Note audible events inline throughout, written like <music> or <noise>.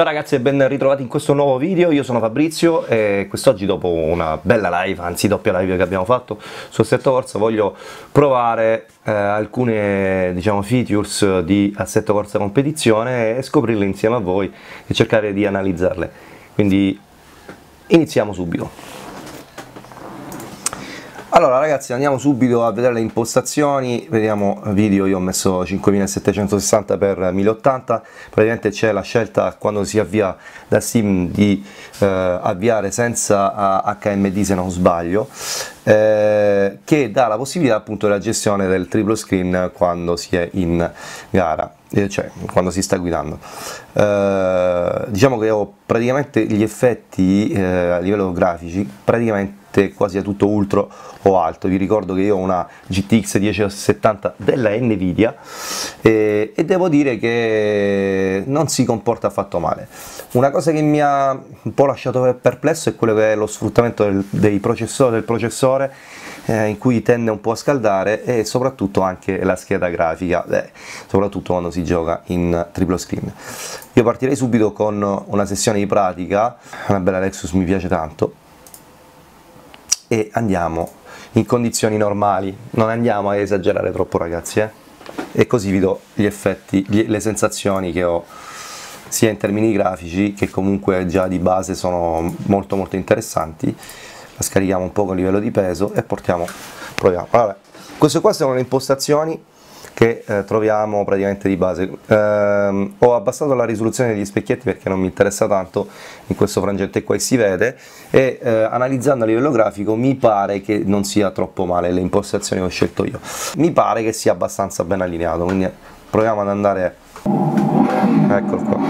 Ciao ragazzi e ben ritrovati in questo nuovo video, io sono Fabrizio e quest'oggi dopo una bella live, anzi doppia live che abbiamo fatto su Assetto Corsa voglio provare eh, alcune diciamo, features di Assetto Corsa Competizione e scoprirle insieme a voi e cercare di analizzarle. Quindi iniziamo subito. Allora ragazzi andiamo subito a vedere le impostazioni, vediamo video, io ho messo 5760 x 1080, praticamente c'è la scelta quando si avvia da Steam di eh, avviare senza HMD se non sbaglio, eh, che dà la possibilità appunto della gestione del triplo screen quando si è in gara eh, cioè quando si sta guidando. Eh, diciamo che ho praticamente gli effetti eh, a livello grafici praticamente quasi a tutto ultra o alto. Vi ricordo che io ho una GTX 1070 della Nvidia e, e devo dire che non si comporta affatto male. Una cosa che mi ha un po' lasciato perplesso è quello che è lo sfruttamento del, dei processori, del processore eh, in cui tende un po' a scaldare e soprattutto anche la scheda grafica, beh, soprattutto quando si gioca in triplo screen. Io partirei subito con una sessione di pratica, una bella Lexus mi piace tanto, e andiamo in condizioni normali, non andiamo a esagerare troppo ragazzi, eh? e così vi do gli effetti, gli, le sensazioni che ho sia in termini grafici che comunque già di base sono molto molto interessanti, la scarichiamo un po' con livello di peso e portiamo, proviamo. Allora, queste qua sono le impostazioni che eh, troviamo praticamente di base. Eh, ho abbassato la risoluzione degli specchietti perché non mi interessa tanto, in questo frangente qua si vede, e eh, analizzando a livello grafico mi pare che non sia troppo male le impostazioni che ho scelto io. Mi pare che sia abbastanza ben allineato, quindi proviamo ad andare... Eccolo qua.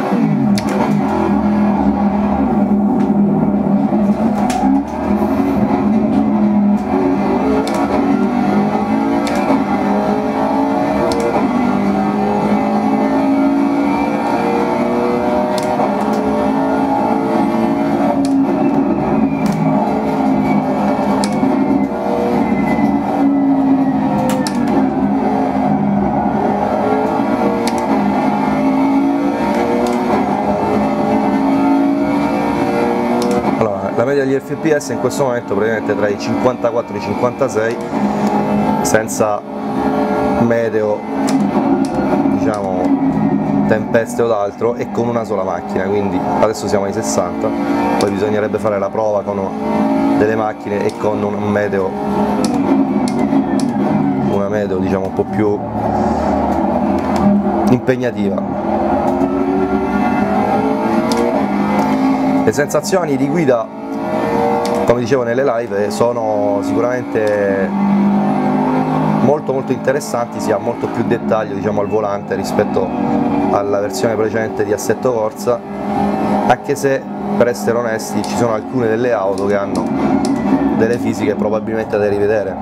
Media degli fps in questo momento praticamente tra i 54 e i 56 senza meteo diciamo tempeste o altro e con una sola macchina quindi adesso siamo ai 60 poi bisognerebbe fare la prova con delle macchine e con un meteo una meteo diciamo un po' più impegnativa. Le sensazioni di guida come dicevo nelle live sono sicuramente molto molto interessanti, si ha molto più dettaglio diciamo, al volante rispetto alla versione precedente di Assetto Corsa, anche se per essere onesti ci sono alcune delle auto che hanno delle fisiche probabilmente da rivedere.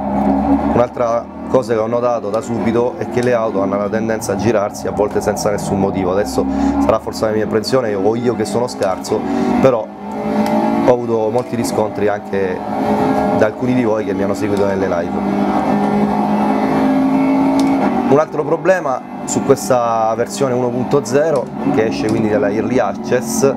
Un'altra cosa che ho notato da subito è che le auto hanno la tendenza a girarsi a volte senza nessun motivo, adesso sarà forse la mia impressione o io che sono scarso, però ho avuto molti riscontri anche da alcuni di voi che mi hanno seguito nelle live. Un altro problema su questa versione 1.0 che esce quindi dalla Early Access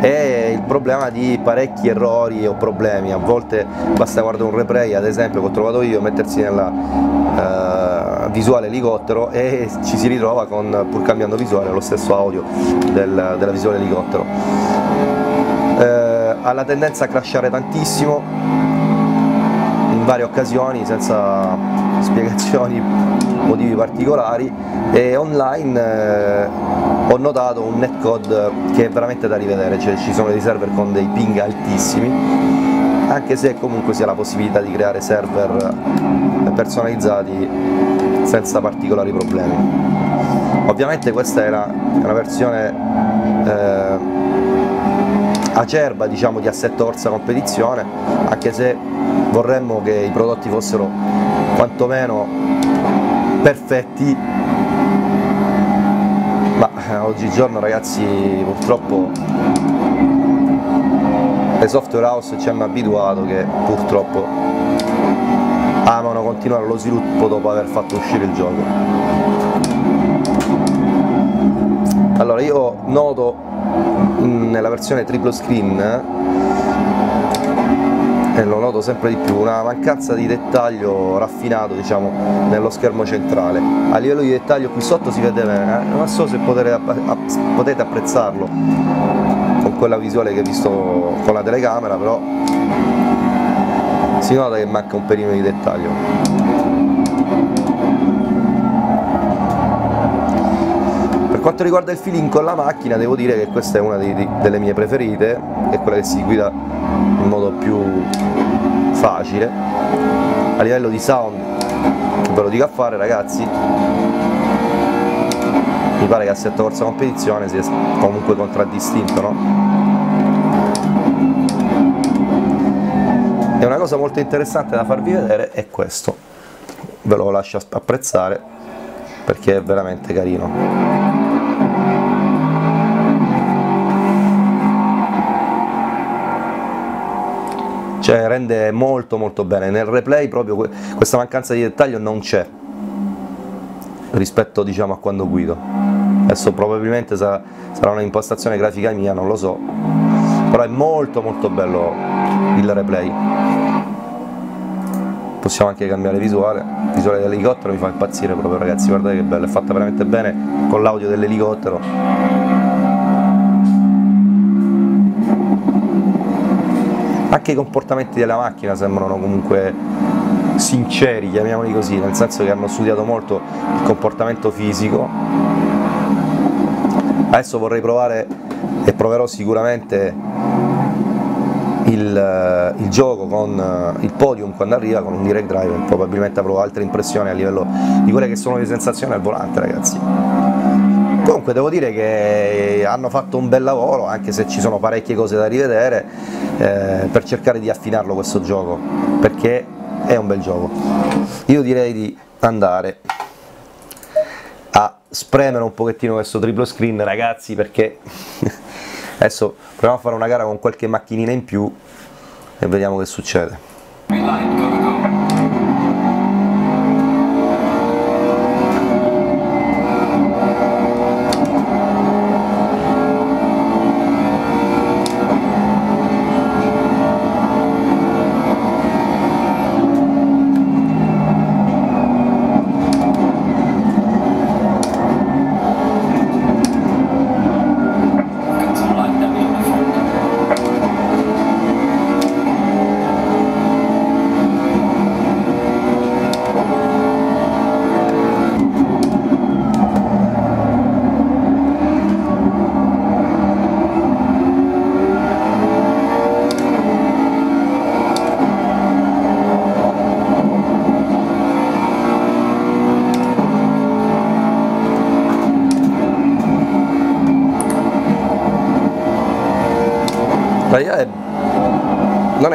è il problema di parecchi errori o problemi, a volte basta guardare un replay ad esempio che ho trovato io, mettersi nella uh, visuale elicottero e ci si ritrova con, pur cambiando visuale, lo stesso audio del, della visuale elicottero. Ha la tendenza a crashare tantissimo in varie occasioni senza <laughs> spiegazioni, motivi particolari e online eh, ho notato un netcode che è veramente da rivedere, cioè ci sono dei server con dei ping altissimi anche se comunque si ha la possibilità di creare server personalizzati senza particolari problemi. Ovviamente questa era una versione eh, acerba diciamo, di assetto Orsa competizione, anche se vorremmo che i prodotti fossero quantomeno perfetti, ma eh, oggigiorno ragazzi purtroppo le software house ci hanno abituato che purtroppo amano continuare lo sviluppo dopo aver fatto uscire il gioco. Allora io noto nella versione triplo screen e lo noto sempre di più, una mancanza di dettaglio raffinato diciamo, nello schermo centrale. A livello di dettaglio qui sotto si vede bene, eh? non so se potete, potete apprezzarlo con quella visuale che ho visto con la telecamera, però si nota che manca un pelino di dettaglio. Quanto riguarda il feeling con la macchina devo dire che questa è una di, di, delle mie preferite, è quella che si guida in modo più facile. A livello di sound ve lo dico a fare ragazzi mi pare che assetto corsa competizione sia comunque contraddistinto no? e una cosa molto interessante da farvi vedere è questo. Ve lo lascio apprezzare perché è veramente carino cioè rende molto molto bene, nel replay proprio questa mancanza di dettaglio non c'è rispetto diciamo a quando guido. Adesso probabilmente sarà, sarà un'impostazione grafica mia, non lo so. Però è molto molto bello il replay. Possiamo anche cambiare visuale. Visuale dell'elicottero mi fa impazzire proprio ragazzi. Guardate che bello, è fatta veramente bene con l'audio dell'elicottero anche i comportamenti della macchina sembrano comunque sinceri, chiamiamoli così, nel senso che hanno studiato molto il comportamento fisico. Adesso vorrei provare e proverò sicuramente il, il, gioco con il podium quando arriva con un direct drive, probabilmente avrò altre impressioni a livello di quelle che sono le sensazioni al volante ragazzi. Comunque devo dire che hanno fatto un bel lavoro, anche se ci sono parecchie cose da rivedere, eh, per cercare di affinarlo questo gioco, perché è un bel gioco. Io direi di andare a spremere un pochettino questo triplo screen ragazzi, perché <laughs> adesso proviamo a fare una gara con qualche macchinina in più e vediamo che succede.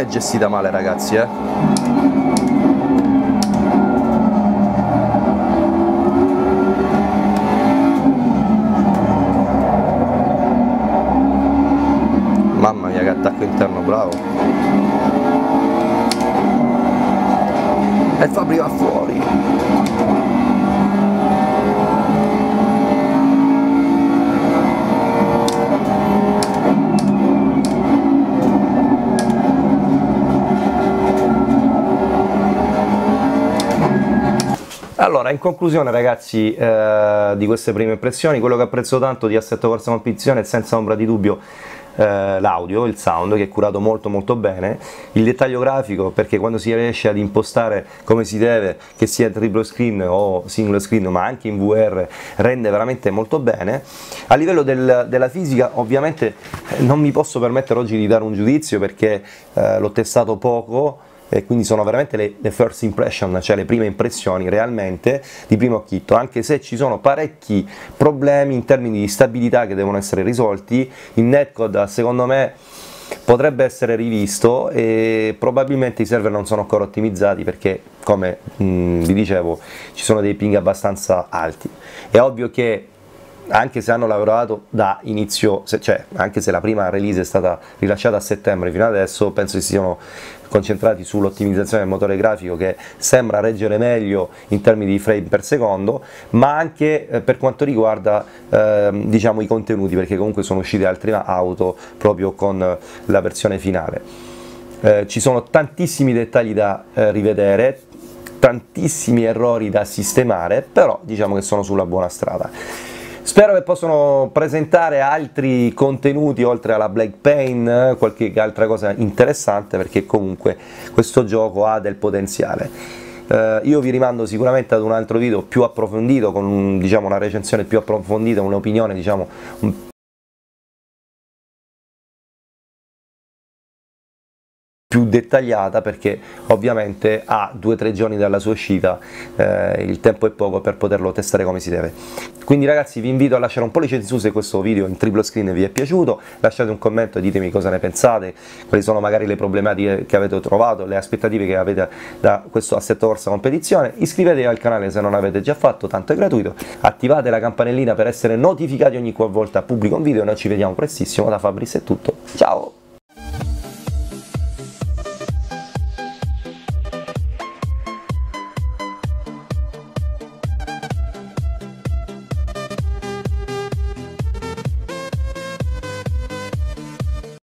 È gestita male ragazzi eh. Mamma mia che attacco interno, bravo. E Fabri va fuori. Allora, in conclusione ragazzi eh, di queste prime impressioni, quello che apprezzo tanto di Assetto Corsa Competizione è senza ombra di dubbio eh, l'audio, il sound che è curato molto molto bene, il dettaglio grafico perché quando si riesce ad impostare come si deve, che sia triplo screen o single screen ma anche in VR, rende veramente molto bene. A livello del, della fisica ovviamente non mi posso permettere oggi di dare un giudizio perché eh, l'ho testato poco, e quindi sono veramente le, le, first impression, cioè le prime impressioni realmente di primo acchitto, anche se ci sono parecchi problemi in termini di stabilità che devono essere risolti, il netcode secondo me potrebbe essere rivisto e probabilmente i server non sono ancora ottimizzati perché come mh, vi dicevo ci sono dei ping abbastanza alti. È ovvio che anche se hanno lavorato da inizio, cioè anche se la prima release è stata rilasciata a settembre fino adesso, penso che si siano concentrati sull'ottimizzazione del motore grafico che sembra reggere meglio in termini di frame per secondo, ma anche eh, per quanto riguarda eh, diciamo, i contenuti, perché comunque sono uscite altre auto proprio con la versione finale. Eh, ci sono tantissimi dettagli da eh, rivedere, tantissimi errori da sistemare, però diciamo che sono sulla buona strada. Spero che possano presentare altri contenuti oltre alla Black Pain, qualche altra cosa interessante perché comunque questo gioco ha del potenziale. Uh, io vi rimando sicuramente ad un altro video più approfondito, con diciamo, una recensione più approfondita, un'opinione diciamo, più dettagliata perché ovviamente ha due o tre giorni dalla sua uscita, eh, il tempo è poco per poterlo testare come si deve. Quindi ragazzi vi invito a lasciare un pollice in su se questo video in triplo screen vi è piaciuto, lasciate un commento e ditemi cosa ne pensate, quali sono magari le problematiche che avete trovato, le aspettative che avete da questo assetto corsa competizione, iscrivetevi al canale se non l'avete già fatto, tanto è gratuito, attivate la campanellina per essere notificati ogni qualvolta pubblico un video, noi ci vediamo prestissimo, da Fabris è tutto, ciao!